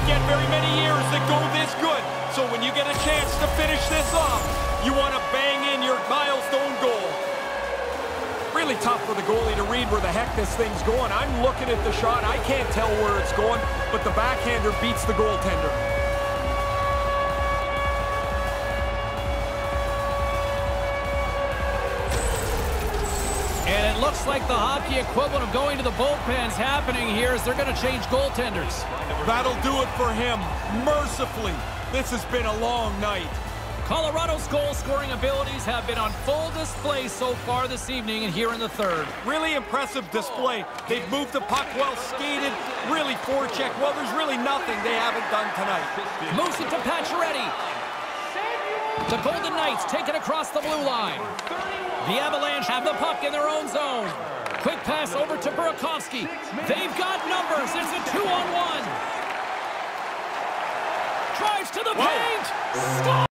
don't get very many years that go this good. So when you get a chance to finish this off, you want to bang in your milestone goal. Really tough for the goalie to read where the heck this thing's going. I'm looking at the shot. I can't tell where it's going, but the backhander beats the goaltender. Looks like the hockey equivalent of going to the bullpen's happening here as they're going to change goaltenders. That'll do it for him, mercifully. This has been a long night. Colorado's goal-scoring abilities have been on full display so far this evening and here in the third. Really impressive display. They've moved the puck well, skated, really forecheck. Well, there's really nothing they haven't done tonight. Moves it to Pacioretty. The Golden Knights take it across the blue line. The Avalanche have the puck in their own zone. Quick pass over to Burakovsky. They've got numbers. It's a two-on-one. Drives to the paint.